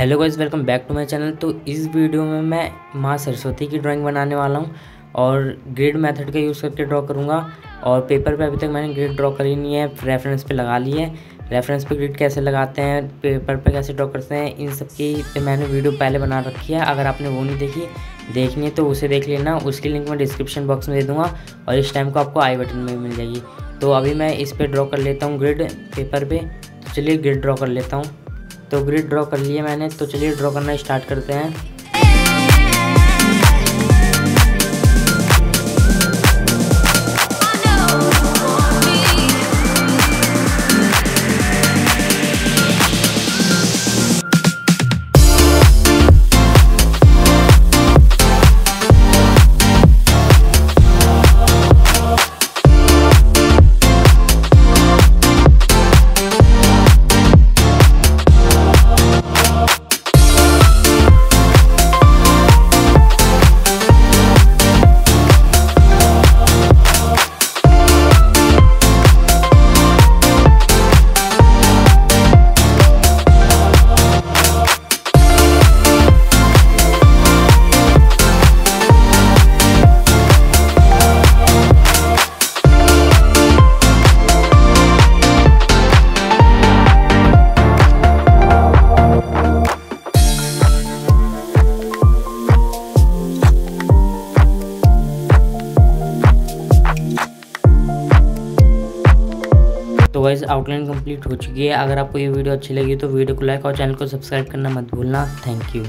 Hello guys, welcome back to my channel. तो इस video में मैं माँ सरस्वती की ड्राइंग बनाने वाला हूँ और ग्रिड मेथड का यूज़ करके ड्रॉ करूँगा। और पेपर पे अभी तक मैंने ग्रिड ड्रॉ करी नहीं है, रेफरेंस पे लगा ली है। रेफरेंस पे ग्रिड कैसे लगाते हैं, पेपर पे कैसे ड्रॉ करते हैं, इन सब की मैंने वीडियो पहले बना रखी है। अगर आपने वो नहीं देखी, देखनी है तो उसे देख लेना। उसकी लिंक मैं डिस्क्रिप्शन बॉक्स में दे दूँगा और इस टाइम को आपको आई बटन में मिल जाएगी। तो अभी मैं इस पर ड्रॉ कर लेता हूँ ग्रिड पेपर पर तो चलिए ग्रिड ड्रॉ कर लेता हूँ। तो ग्रिड ड्रॉ कर लिए मैंने तो चलिए ड्रॉ करना स्टार्ट करते हैं। तो वैसे आउटलाइन कंप्लीट हो चुकी है। अगर आपको ये वीडियो अच्छी लगी तो वीडियो को लाइक और चैनल को सब्सक्राइब करना मत भूलना। Thank you